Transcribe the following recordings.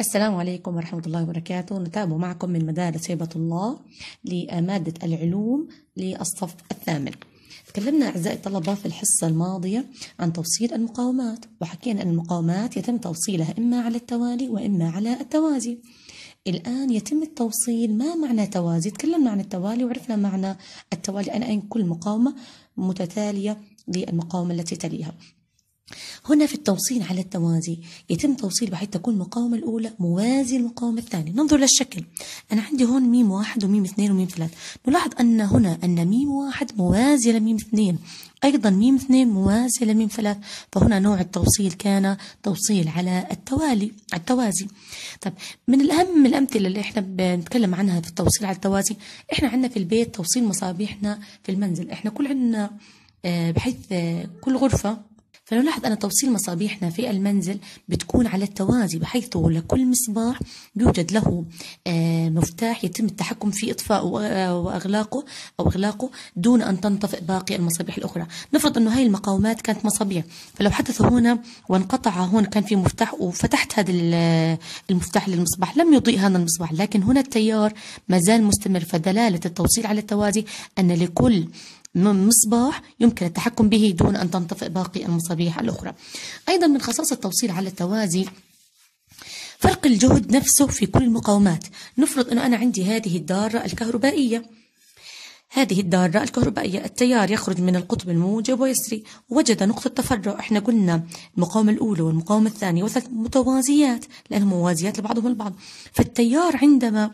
السلام عليكم ورحمة الله وبركاته. نتابع معكم من مدارس هبة الله لمادة العلوم للصف الثامن. تكلمنا أعزائي الطلبة في الحصة الماضية عن توصيل المقاومات وحكينا أن المقاومات يتم توصيلها إما على التوالي وإما على التوازي. الآن يتم التوصيل ما معنى توازي؟ تكلمنا عن التوالي وعرفنا معنى التوالي أن كل مقاومة متتالية للمقاومة التي تليها. هنا في التوصيل على التوازي يتم توصيل بحيث تكون المقاومة الأولى موازي للمقاومة الثانية. ننظر للشكل. أنا عندي هون ميم واحد وميم اثنين وميم ثلاث. نلاحظ أن هنا أن ميم واحد موازي لميم اثنين. أيضا ميم اثنين موازي لميم ثلاث. فهنا نوع التوصيل كان توصيل على التوالي التوازي. طب من الأهم الأمثلة اللي إحنا بنتكلم عنها في التوصيل على التوازي إحنا عندنا في البيت توصيل مصابيحنا في المنزل. إحنا كل عندنا آه، بحيث آه، كل غرفة فنلاحظ أن توصيل مصابيحنا في المنزل بتكون على التوازي بحيث لكل مصباح يوجد له آه، مفتاح يتم التحكم في إطفائه وأغلاقه أو إغلاقه دون أن تنطفئ باقي المصابيح الأخرى. نفرض أنه هاي المقاومات كانت مصابيح. فلو حدث هنا وانقطع هون كان في مفتاح وفتحت هذا المفتاح للمصباح لم يضيء هذا المصباح. لكن هنا التيار ما زال مستمر. فدلالة التوصيل على التوازي أن لكل مصباح يمكن التحكم به دون أن تنطفئ باقي المصابيح الأخرى. أيضا من خصائص التوصيل على التوازي فرق الجهد نفسه في كل المقاومات. نفرض أنه أنا عندي هذه الدارة الكهربائية. هذه الدارة الكهربائية التيار يخرج من القطب الموجب ويسري. وجد نقطة تفرع. إحنا قلنا المقاومة الأولى والمقاومة الثانية وثلاث متوازيات لأنهم موازيات لبعضهم البعض. فالتيار عندما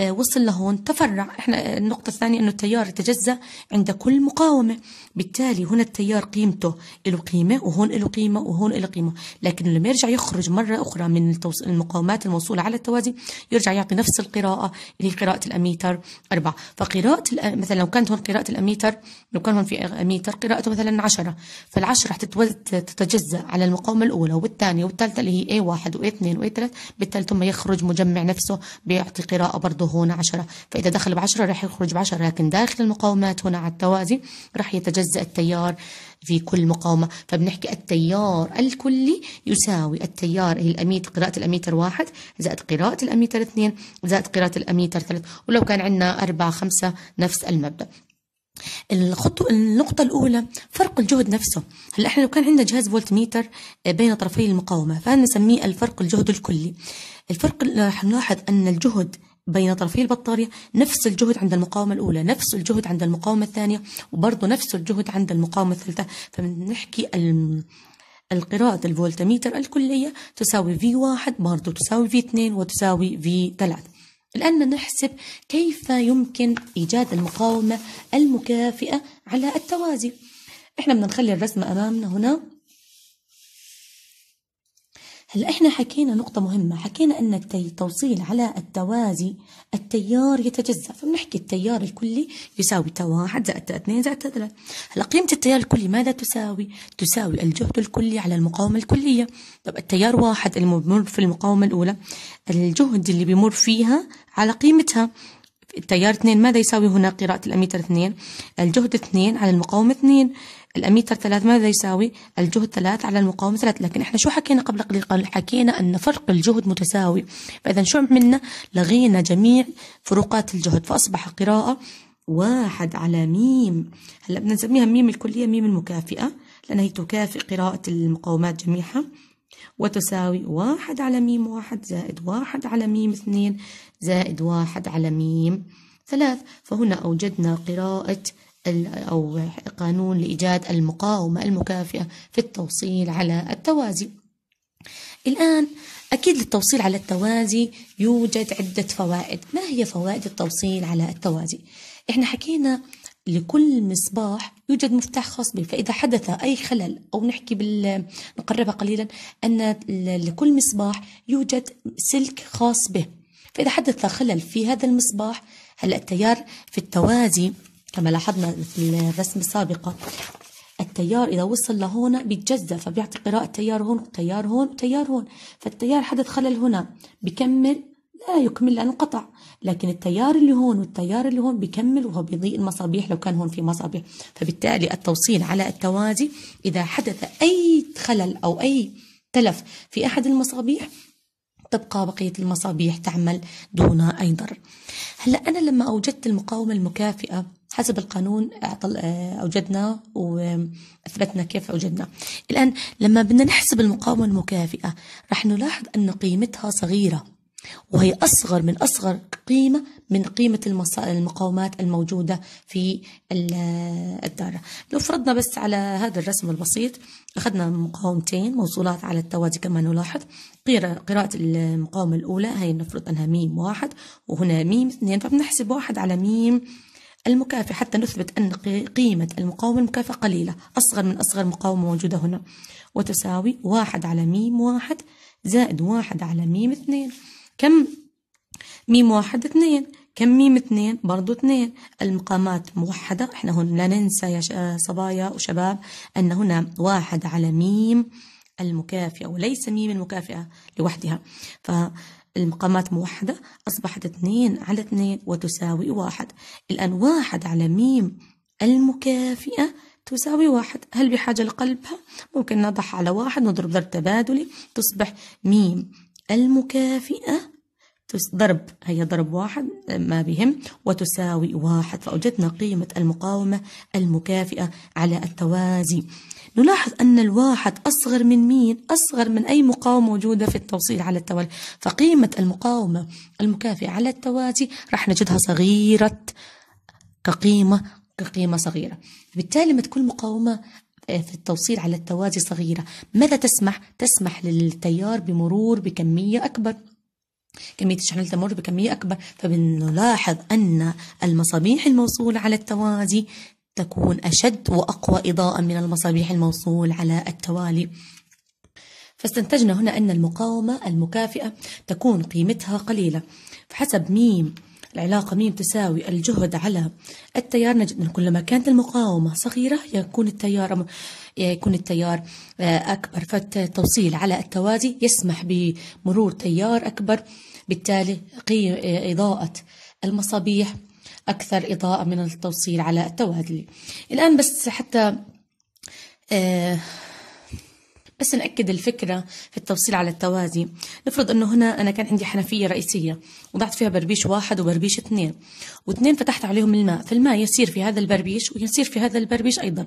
وصل لهون تفرع. إحنا النقطة الثانية إنه التيار يتجزأ عند كل مقاومة. بالتالي هنا التيار قيمته له قيمة وهون له قيمة وهون له قيمة. لكن لما يرجع يخرج مرة أخرى من المقاومات الموصولة على التوازي يرجع يعطي نفس القراءة اللي هي قراءة الأميتر أربعة. فقراءة مثلا لو كانت هون قراءة الأميتر لو كان هون في أميتر قراءته مثلا عشرة. فالعشرة تتجزأ على المقاومة الأولى والثانية والثالثة اللي هي A1 و2 و3 بالتالي ثم يخرج مجمع نفسه بيعطي قراءة برضه برضه هنا عشرة. فإذا دخل بعشرة راح يخرج بعشرة لكن داخل المقاومات هنا على التوازي راح يتجزأ التيار في كل مقاومة. فبنحكي التيار الكلي يساوي التيار الأميتر قراءة الأميتر واحد زائد قراءة الأميتر اثنين زائد قراءة الأميتر ثلاث. ولو كان عندنا أربعة خمسة نفس المبدأ. الخطوة النقطة الأولى فرق الجهد نفسه. هلأ إحنا لو كان عندنا جهاز فولتميتر بين طرفي المقاومة فنسميه الفرق الجهد الكلي. الفرق راح نلاحظ أن الجهد بين طرفي البطارية نفس الجهد عند المقاومة الأولى نفس الجهد عند المقاومة الثانية وبرضه نفس الجهد عند المقاومة الثالثة. فبنحكي القراءة الفولتميتر الكلية تساوي V1 برضه تساوي V2 وتساوي V3 الآن نحسب كيف يمكن إيجاد المقاومة المكافئة على التوازي. إحنا بدنا نخلي الرسمة أمامنا هنا. هلا إحنا حكينا نقطة مهمة حكينا ان التوصيل على التوازي التيار يتجزأ. فبنحكي التيار الكلي يساوي تا واحد زائد تا اثنين زائد تا ثلاث هلا قيمة التيار الكلي ماذا تساوي؟ تساوي الجهد الكلي على المقاومة الكلية. طب التيار واحد اللي بمر في المقاومة الأولى الجهد اللي بيمر فيها على قيمتها. التيار اثنين ماذا يساوي هنا؟ قراءة الأميتر اثنين. الجهد اثنين على المقاومة اثنين. الأميتر ثلاث ماذا يساوي؟ الجهد ثلاث على المقاومة ثلاث. لكن إحنا شو حكينا قبل قليل؟ حكينا أن فرق الجهد متساوي. فإذا شو عملنا لغينا جميع فروقات الجهد. فأصبح قراءة واحد على ميم. هلأ بدنا نسميها ميم الكلية ميم المكافئة لأنها هي تكافئ قراءة المقاومات جميعها. وتساوي واحد على ميم واحد زائد واحد على ميم اثنين زائد واحد على ميم ثلاث. فهنا أوجدنا قراءة أو قانون لإيجاد المقاومة المكافئة في التوصيل على التوازي. الآن أكيد للتوصيل على التوازي يوجد عدة فوائد. ما هي فوائد التوصيل على التوازي؟ إحنا حكينا لكل مصباح يوجد مفتاح خاص به فإذا حدث أي خلل أو نحكي بال نقربها قليلا أن لكل مصباح يوجد سلك خاص به. فإذا حدث خلل في هذا المصباح هلا التيار في التوازي كما لاحظنا في الرسم السابقة التيار إذا وصل لهون بيتجزأ فبيعطي قراءة تيار هون تيار هون تيار هون فالتيار حدث خلل هنا بكمل لا يكمل لأنه انقطع لكن التيار اللي هون والتيار اللي هون بيكمل وهو بيضيء المصابيح لو كان هون في مصابيح. فبالتالي التوصيل على التوازي إذا حدث أي خلل أو أي تلف في أحد المصابيح تبقى بقية المصابيح تعمل دون أي ضرر. هلأ أنا لما أوجدت المقاومة المكافئة حسب القانون أوجدنا وأثبتنا كيف أوجدنا. الآن لما بدنا نحسب المقاومة المكافئة رح نلاحظ أن قيمتها صغيرة وهي أصغر من أصغر قيمة من قيمة المقاومات الموجودة في الدارة. لو فرضنا بس على هذا الرسم البسيط أخذنا مقاومتين موصولات على التوازي كما نلاحظ. قراءة المقاومة الأولى هي نفرض أنها ميم واحد وهنا ميم اثنين فبنحسب واحد على ميم المكافئ حتى نثبت أن قيمة المقاومة المكافئة قليلة. أصغر من أصغر مقاومة موجودة هنا. وتساوي واحد على ميم واحد زائد واحد على ميم اثنين. كم؟ ميم واحد اثنين. كم ميم اثنين؟ برضو اثنين. المقامات موحدة. إحنا هون لا ننسى يا صبايا وشباب أن هنا واحد على ميم المكافئة وليس ميم المكافئة لوحدها. فالمقامات موحدة أصبحت اثنين على اثنين وتساوي واحد. الآن واحد على ميم المكافئة تساوي واحد. هل بحاجة لقلبها؟ ممكن نضح على واحد نضرب ضرب تبادلي. تصبح ميم المكافئة ضرب هي ضرب واحد ما بهم وتساوي واحد. فأوجدنا قيمة المقاومة المكافئة على التوازي. نلاحظ أن الواحد أصغر من مين؟ أصغر من أي مقاومة موجودة في التوصيل على التوالي فقيمة المقاومة المكافئة على التوازي راح نجدها صغيرة كقيمة كقيمة صغيرة بالتالي ما تكون مقاومة في التوصيل على التوازي صغيرة ماذا تسمح؟ تسمح للتيار بمرور بكمية أكبر كمية الشحنة تمر بكمية أكبر فبنلاحظ أن المصابيح الموصولة على التوازي تكون أشد وأقوى إضاءة من المصابيح الموصول على التوالي. فاستنتجنا هنا أن المقاومة المكافئة تكون قيمتها قليلة. فحسب ميم العلاقة ميم تساوي الجهد على التيار نجد أن كلما كانت المقاومة صغيرة يكون التيار يكون التيار أكبر. فالتوصيل على التوازي يسمح بمرور تيار أكبر بالتالي إضاءة المصابيح أكثر إضاءة من التوصيل على التوازي. الآن بس حتى بس نأكد الفكرة في التوصيل على التوازي. نفرض أنه هنا أنا كان عندي حنفية رئيسية وضعت فيها بربيش واحد وبربيش اثنين واثنين فتحت عليهم الماء فالماء يسير في هذا البربيش ويسير في هذا البربيش أيضا.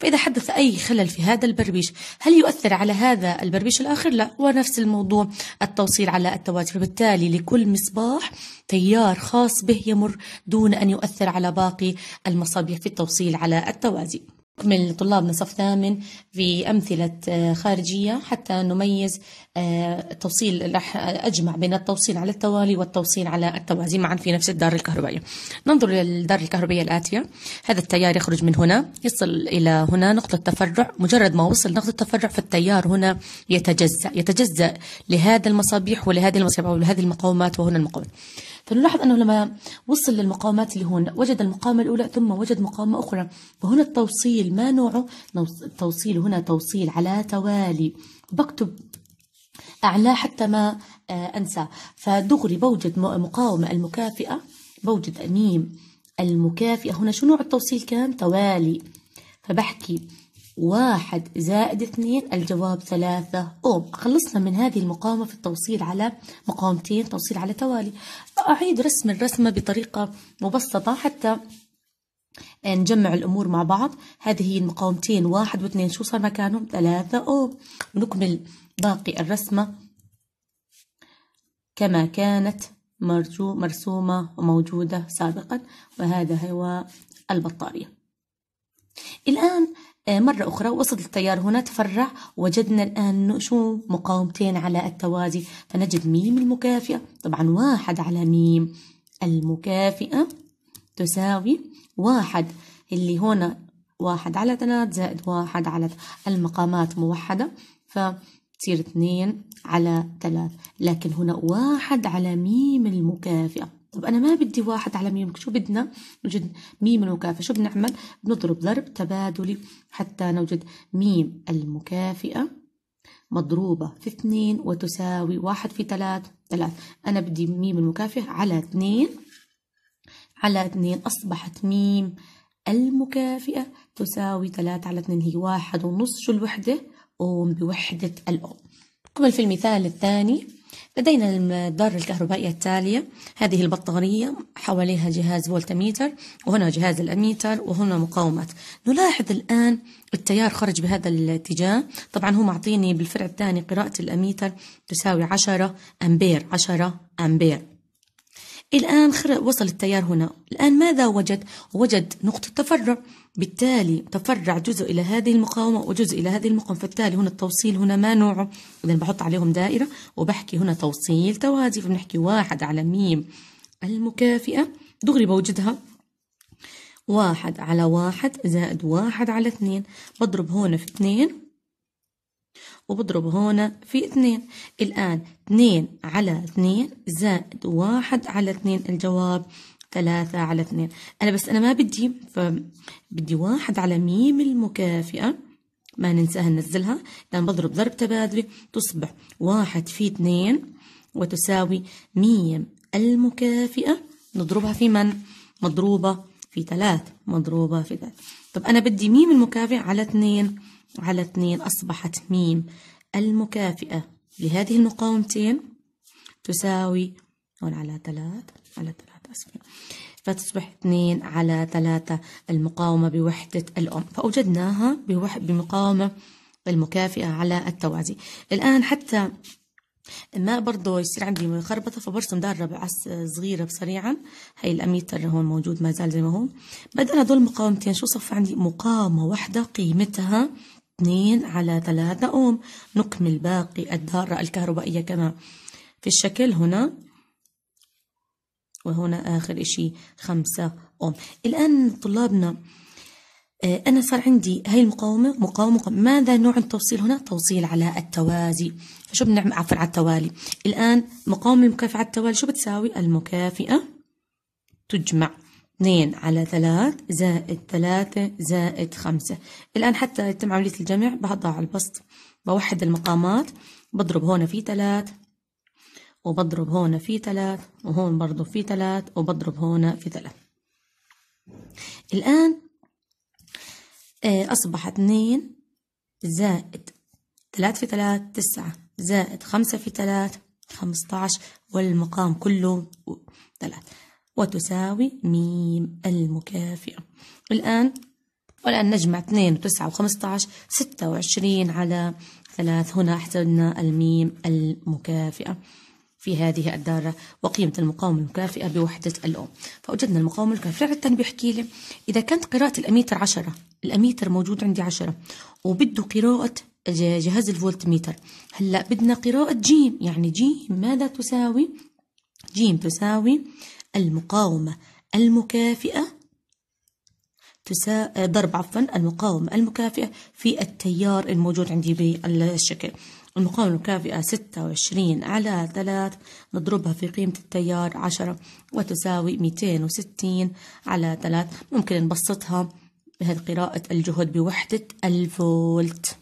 فإذا حدث أي خلل في هذا البربيش هل يؤثر على هذا البربيش الآخر؟ لا هو نفس الموضوع التوصيل على التوازي. فبالتالي لكل مصباح تيار خاص به يمر دون أن يؤثر على باقي المصابيح في التوصيل على التوازي. من طلابنا صف ثامن في أمثلة خارجية حتى نميز التوصيل رح أجمع بين التوصيل على التوالي والتوصيل على التوازي معا في نفس الدار الكهربائية. ننظر إلى الدار الكهربائية الآتية. هذا التيار يخرج من هنا يصل إلى هنا نقطة تفرع. مجرد ما وصل نقطة التفرع فالتيار هنا يتجزأ يتجزأ لهذا المصابيح ولهذه المصابيح ولهذه المقاومات وهنا المقاومات فنلاحظ أنه لما وصل للمقاومات اللي هون وجد المقاومة الأولى ثم وجد مقاومة أخرى. فهنا التوصيل ما نوعه؟ التوصيل هنا توصيل على توالي. بكتب أعلاه حتى ما أنسى. فدغري بوجد مقاومة المكافئة بوجد ميم المكافئة. هنا شو نوع التوصيل كان؟ توالي. فبحكي واحد زائد اثنين الجواب ثلاثة. أوم خلصنا من هذه المقاومة في التوصيل على مقاومتين توصيل على توالي. أعيد رسم الرسمة بطريقة مبسطة حتى نجمع الأمور مع بعض. هذه هي المقاومتين واحد واثنين شو صار مكانهم؟ ثلاثة. أوم ونكمل باقي الرسمة كما كانت مرجو مرسومة وموجودة سابقا وهذا هو البطارية. الآن مرة أخرى وصل التيار هنا تفرع وجدنا الآن شو مقاومتين على التوازي فنجد ميم المكافئة. طبعا واحد على ميم المكافئة تساوي واحد. اللي هنا واحد على ثلاث زائد واحد على المقامات موحدة فتصير اثنين على ثلاث. لكن هنا واحد على ميم المكافئة. طب أنا ما بدي واحد على ميم شو بدنا؟ نوجد ميم المكافئة شو بنعمل بنضرب ضرب تبادلي حتى نوجد ميم المكافئة مضروبة في اثنين وتساوي واحد في ثلاث ثلاث. أنا بدي ميم المكافئة على اثنين على اثنين. أصبحت ميم المكافئة تساوي ثلاثة على اثنين. هي واحد ونص. شو الوحدة؟ أوم بوحدة الأوم قبل في المثال الثاني. لدينا الدارة الكهربائية التالية. هذه البطارية حواليها جهاز فولتميتر وهنا جهاز الأميتر وهنا مقاومات. نلاحظ الآن التيار خرج بهذا الاتجاه. طبعا هو معطيني بالفرع الثاني قراءة الأميتر تساوي 10 أمبير 10 أمبير. الآن وصل التيار هنا. الآن ماذا وجد؟ وجد نقطة تفرع. بالتالي تفرع جزء إلى هذه المقاومة وجزء إلى هذه المقاومة. فبالتالي هنا التوصيل هنا ما نوعه؟ إذا بحط عليهم دائرة وبحكي هنا توصيل توازي. فبنحكي واحد على ميم المكافئة. دغري بوجدها. واحد على واحد زائد واحد على اثنين. بضرب هنا في اثنين. وبضرب هنا في اثنين. الآن اثنين على اثنين زائد واحد على اثنين. الجواب ثلاثة على اثنين. أنا بس أنا ما بدي فبدي واحد على ميم المكافئة. ما ننساها ننزلها. لأن بضرب ضرب تبادلي. تصبح واحد في اثنين وتساوي ميم المكافئة. نضربها في من؟ مضروبة في ثلاث. مضروبة في ثلاث. طب أنا بدي ميم المكافئة على اثنين. على اثنين أصبحت ميم المكافئة. لهذه المقاومتين تساوي هون على ثلاث على ثلاث أسفين فتصبح اثنين على ثلاثة المقاومة بوحدة الأم. فأوجدناها بمقاومة المكافئة على التوازي. الآن حتى ما برضه يصير عندي خربطة فبرسم دارة بعس صغيرة سريعا هي الأميتر هون موجود ما زال زي ما هو. بدل هدول المقاومتين شو صف عندي؟ مقاومة واحدة قيمتها 2 على 3 أوم نكمل باقي الدارة الكهربائية كما في الشكل هنا. وهنا آخر إشي 5 أوم الآن طلابنا آه، أنا صار عندي هاي المقاومة مقاومة. ماذا نوع التوصيل هنا؟ توصيل على التوازي. شو بنعمل؟ عفوا على التوالي. الآن مقاومة المكافئة على التوالي. شو بتساوي؟ المكافئة تجمع. 2 على 3 زائد 3 زائد 5 الآن حتى يتم عملية الجمع بضع على البسط. بوحد المقامات. بضرب هون في 3 وبضرب هون في 3 وهون برضو في 3 وبضرب هون في 3 الآن آه، أصبح 2 زائد 3 في 3 9 زائد 5 في 3 15 والمقام كله 3 وتساوي ميم المكافئة. الآن والآن نجمع 2 و9 و15 26 على 3 هنا احتجنا الميم المكافئة في هذه الدارة وقيمة المقاومة المكافئة بوحدة الأم. فوجدنا المقاومة المكافئة الثاني بيحكي لي إذا كانت قراءة الأميتر 10 الأميتر موجود عندي 10 وبده قراءة جهاز الفولتميتر. هلأ بدنا قراءة جيم يعني جيم ماذا تساوي؟ جيم تساوي المقاومة. المكافئة تسا... ضرب عفوا. المقاومة. المكافئة في التيار الموجود عندي بالشكل. المقاومة المكافئة ستة وعشرين على ثلاث. نضربها في قيمة التيار عشرة وتساوي ميتين وستين على ثلاث. ممكن نبسطها بهذه قراءة الجهد بوحدة الفولت.